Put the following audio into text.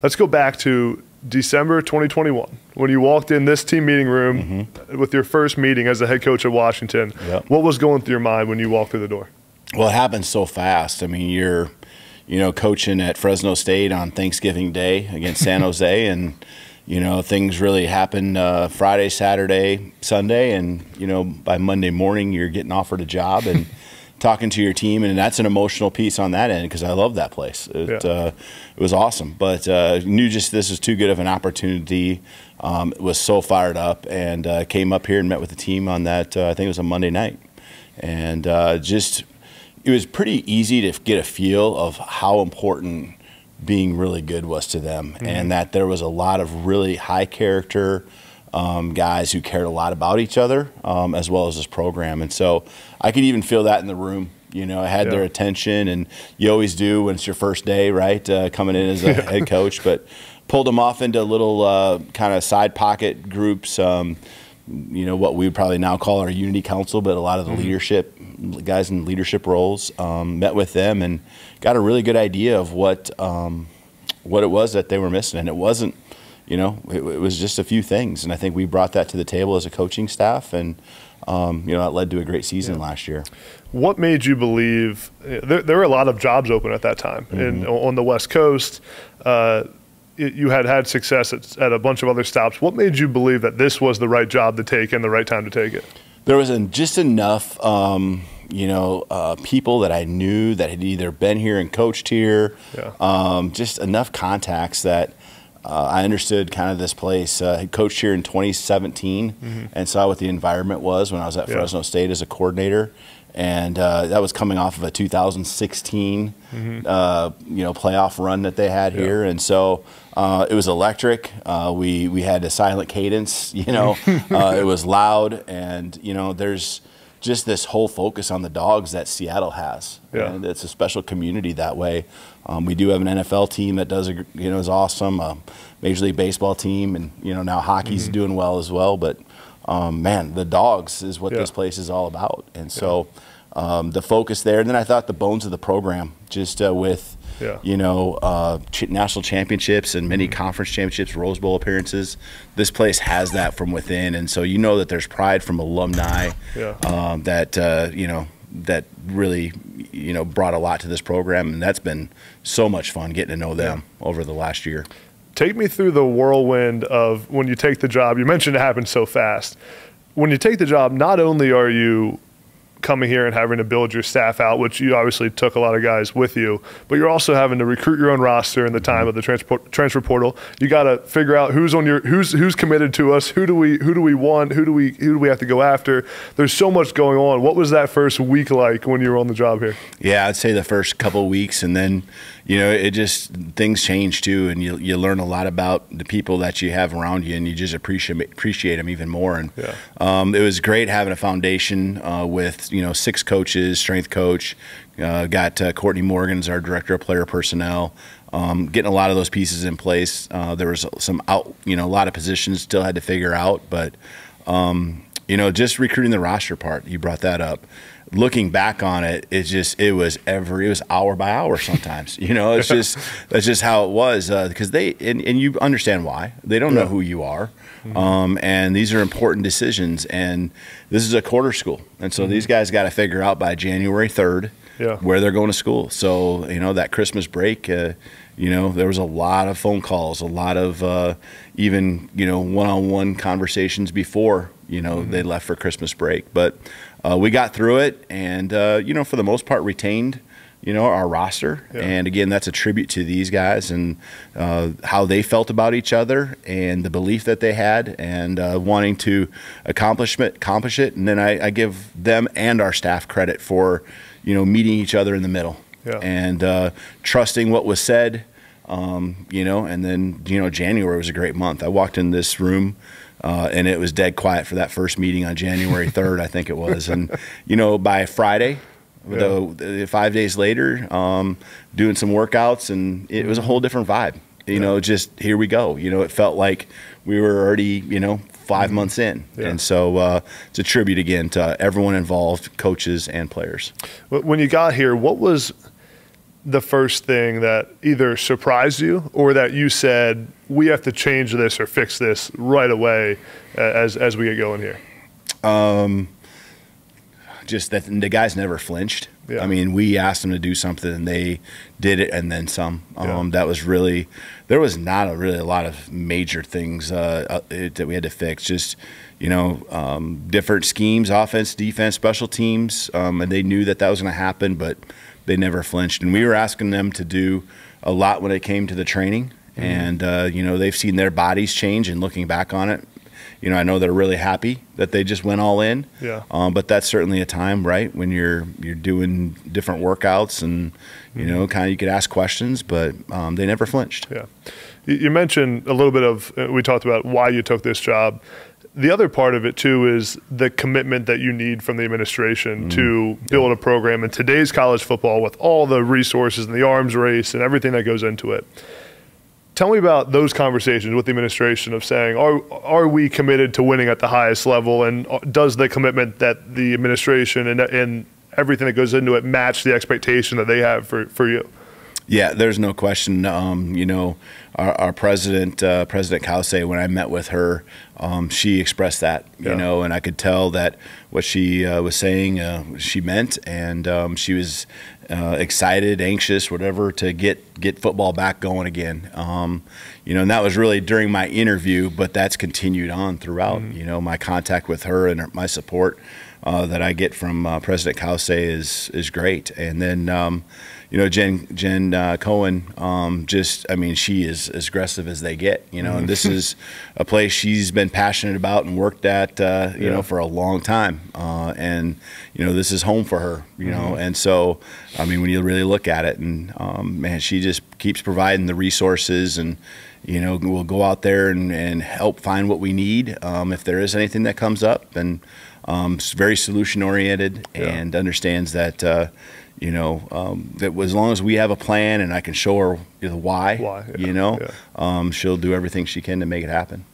Let's go back to December 2021 when you walked in this team meeting room mm-hmm. with your first meeting as the head coach of Washington. Yep. What was going through your mind when you walked through the door? Well, it happened so fast. I mean, you're, you know, coaching at Fresno State on Thanksgiving Day against San Jose, and you know things really happen uh, Friday, Saturday, Sunday, and you know by Monday morning you're getting offered a job and. Talking to your team, and that's an emotional piece on that end because I love that place. It, yeah. uh, it was awesome, but uh, knew just this was too good of an opportunity. Um, was so fired up, and uh, came up here and met with the team on that. Uh, I think it was a Monday night, and uh, just it was pretty easy to get a feel of how important being really good was to them, mm-hmm. and that there was a lot of really high character um, guys who cared a lot about each other um, as well as this program. And so I could even feel that in the room. You know, I had yeah. their attention, and you always do when it's your first day, right? Uh, coming in as a head coach, but pulled them off into little uh, kind of side pocket groups. Um, you know what we would probably now call our unity council, but a lot of the mm-hmm. leadership guys in leadership roles um, met with them and got a really good idea of what um, what it was that they were missing, and it wasn't you know, it, it, was just a few things, and I think we brought that to the table as a coaching staff, and um, you know that led to a great season yeah. last year. What made you believe there, there, were a lot of jobs open at that time, mm-hmm. and on the West Coast, uh, it, you had had success at, at, a bunch of other stops. What made you believe that this was the right job to take and the right time to take it? There was just enough. Um, you know, uh, people that I knew that had either been here and coached here, yeah. um, just enough contacts that uh, I understood kind of this place. Uh, I coached here in 2017 mm-hmm. and saw what the environment was when I was at yeah. Fresno State as a coordinator, and uh, that was coming off of a 2016 mm-hmm. Uh, you know playoff run that they had yeah. here, and so uh, it was electric. Uh, we we had a silent cadence, you know, it was loud, and you know there's just this whole focus on the dogs that Seattle has. Yeah. And it's a special community that way. Um, we do have an NFL team that does, a, you know, is awesome. Um, Major League Baseball team, and you know now hockey's mm-hmm. doing well as well. But um, man, the dogs is what yeah. this place is all about. And so um, the focus there, and then I thought the bones of the program, just uh, with yeah. you know, uh, ch- national championships and many mm-hmm. conference championships, Rose Bowl appearances. This place has that from within, and so you know that there's pride from alumni yeah. um, that uh, you know that really you know brought a lot to this program, and that's been so much fun getting to know them yeah. over the last year. Take me through the whirlwind of when you take the job. You mentioned it happened so fast. When you take the job, not only are you coming here and having to build your staff out, which you obviously took a lot of guys with you, but you're also having to recruit your own roster in the time mm-hmm. of the transport, transfer portal. You got to figure out who's on your who's who's committed to us. Who do we who do we want? Who do we who do we have to go after? There's so much going on. What was that first week like when you were on the job here? Yeah, I'd say the first couple weeks, and then you know it just things change too, and you you learn a lot about the people that you have around you, and you just appreciate appreciate them even more. And yeah. um, it was great having a foundation uh, with you know six coaches, strength coach. Uh, got uh, Courtney Morgan's our director of player personnel. Um, getting a lot of those pieces in place. Uh, there was some out, you know, a lot of positions still had to figure out, but um, you know, just recruiting the roster part. You brought that up looking back on it, it's just it was every it was hour by hour sometimes. you know, it's just that's just how it was because uh, they and, and you understand why they don't yeah. know who you are, mm-hmm. um, and these are important decisions. And this is a quarter school, and so mm-hmm. these guys got to figure out by January third yeah. where they're going to school. So you know that Christmas break. Uh, you know, there was a lot of phone calls, a lot of uh, even you know one-on-one conversations before you know mm-hmm. they left for Christmas break. But uh, we got through it, and uh, you know, for the most part, retained you know our roster. Yeah. And again, that's a tribute to these guys and uh, how they felt about each other and the belief that they had and uh, wanting to accomplish it, accomplish it. And then I, I, give them and our staff credit for you know meeting each other in the middle yeah. and uh, trusting what was said. Um, you know, and then you know January was a great month. I walked in this room. Uh, and it was dead quiet for that first meeting on January 3rd, I think it was. And, you know, by Friday, yeah. the, five days later, um, doing some workouts, and it was a whole different vibe. You yeah. know, just here we go. You know, it felt like we were already, you know, 5 mm-hmm. months in. Yeah. And so uh, it's a tribute again to everyone involved, coaches and players. When you got here, what was the first thing that either surprised you or that you said we have to change this or fix this right away as as we get going here? Um, just that the guys never flinched. Yeah. I mean, we asked them to do something and they did it and then some. Um, yeah. That was really, there was not a really a lot of major things uh, uh, that we had to fix. Just, you know, um, different schemes, offense, defense, special teams. Um, and they knew that that was going to happen, but they never flinched. And we were asking them to do a lot when it came to the training. Mm-hmm. And, uh, you know, they've seen their bodies change and looking back on it, you know, I know they're really happy that they just went all in. Yeah. Um, but that's certainly a time, right, when you're you're doing different workouts and you mm-hmm. know, kind of you could ask questions, but um, they never flinched. Yeah. You mentioned a little bit of uh, we talked about why you took this job. The other part of it too is the commitment that you need from the administration mm. to build a program in today's college football with all the resources and the arms race and everything that goes into it. Tell me about those conversations with the administration of saying, are, are we committed to winning at the highest level? And uh, does the commitment that the administration and, and everything that goes into it match the expectation that they have for, for you? Yeah, there's no question. Um, you know, our, our president, uh, President Cauce, when I met with her, um, she expressed that. You yeah. know, and I could tell that what she uh, was saying, uh, she meant, and um, she was uh, excited, anxious, whatever, to get get football back going again. Um, you know, and that was really during my interview, but that's continued on throughout. Mm-hmm. You know, my contact with her and my support uh, that I get from uh, President Cauce is is great, and then. Um, you know, Jen Jen uh, Cohen, um, just I mean, she is as aggressive as they get. You know, and this mm-hmm. is a place she's been passionate about and worked at, uh, you yeah. know, for a long time. Uh, and you know, this is home for her. You know, mm-hmm. and so I mean, when you really look at it, and um, man, she just keeps providing the resources and you know, we'll go out there and, and help find what we need um, if there is anything that comes up. And um, very solution oriented yeah. and understands that uh, you know um, that as long as we have a plan and I can show her the why, why yeah, you know, yeah. um, she'll do everything she can to make it happen.